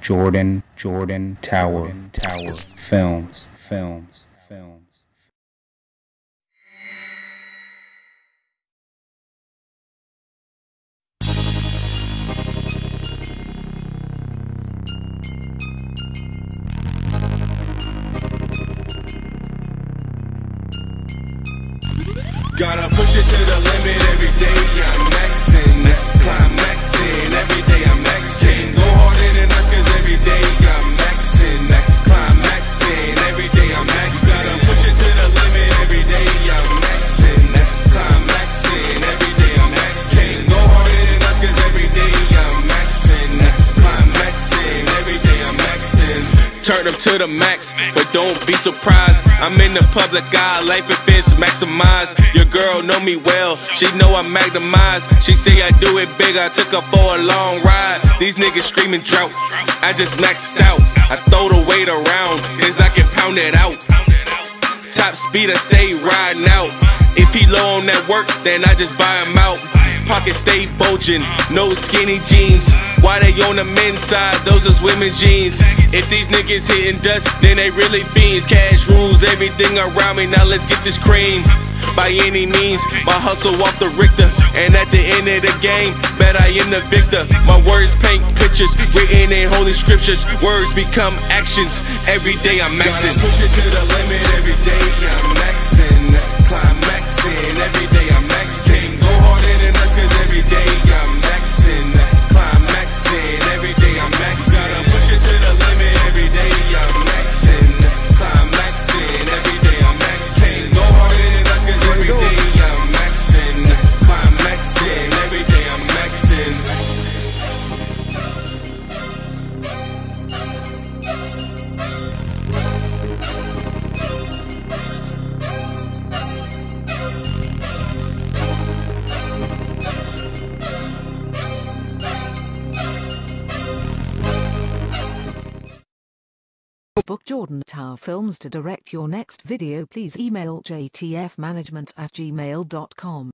Jordan, Jordan, Tower, Tower, Films, Films, Films. Gotta push it to the limit every day. I'm maxing, Turn them to the max, but don't be surprised. I'm in the public eye, life events maximize. Your girl know me well, she know I magnemize. She say I do it big, I took her for a long ride. These niggas screaming drought, I just maxed out. I throw the weight around, cause I can pound it out. Top speed, I stay riding out. If he low on that work, then I just buy him out. Pocket stay bulging, no skinny jeans. Why they on the men's side? Those is women's jeans. If these niggas hitting dust, then they really beans. Cash rules everything around me. Now let's get this cream. By any means, my hustle off the Richter. And at the end of the game, bet I am the victor. My words paint pictures written in holy scriptures. Words become actions. Every day I'm. Gotta push it to the limit every day. I'm Book Jordan Tower Films to direct your next video please email jtfmanagement at gmail.com.